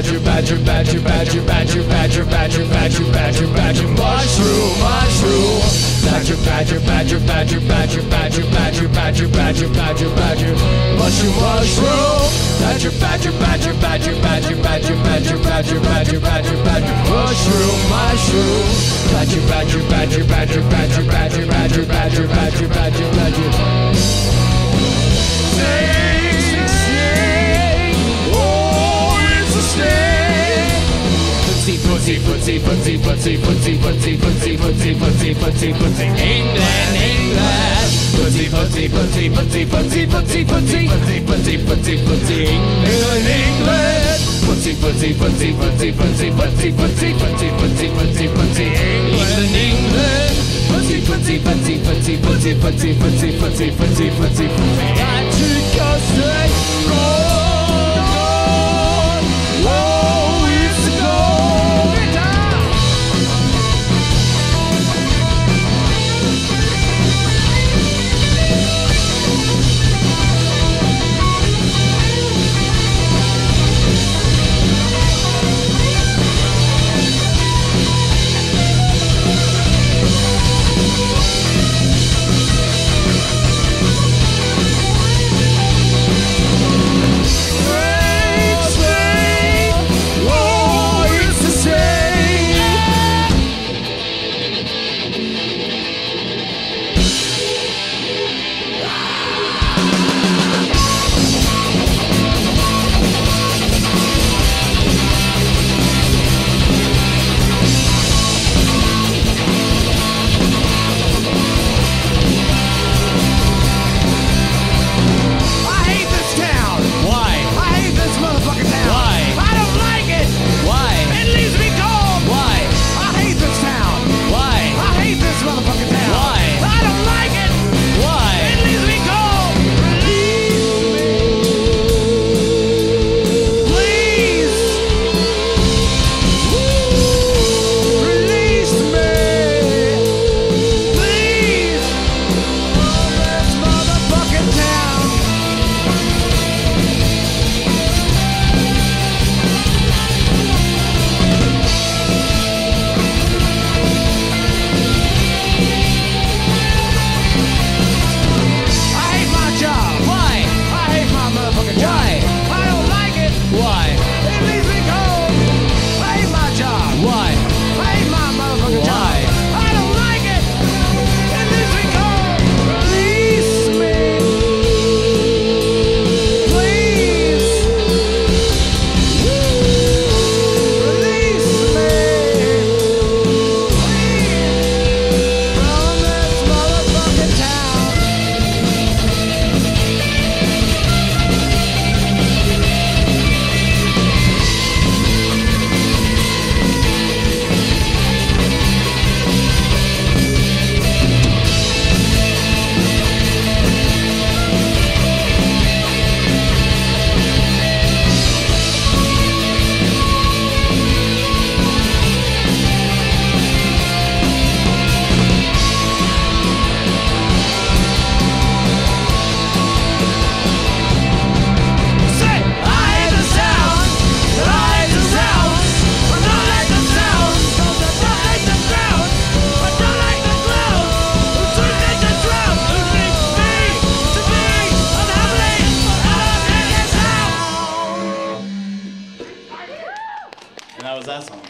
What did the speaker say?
badger, badger, badger, badger, badger, badger, badger, badger, badger, mushroom, mushroom. Badger, badger, badger, badger, badger, badger, badger, badger, badger, badger, badger, mushroom, mushroom. Badger, badger, badger, badger, badger, badger, badger, badger, badger, badger, badger, mushroom, mushroom. Badger, badger, badger, badger, badger, badger, badger, badger, badger, badger, badger. Footsie, footsie, footsie, footsie, footsie, footsie, footsie, footsie, footsie, footsie, footsie, England, England. Footsie, footsie, footsie, footsie, footsie, footsie, footsie, footsie, footsie, footsie, footsie, England, England. Footsie, footsie, footsie, footsie, footsie, footsie, footsie, footsie, footsie, footsie, footsie, England, England. Footsie, footsie, footsie, footsie, footsie, footsie, footsie, footsie, footsie, footsie, footsie. Got to go. that song.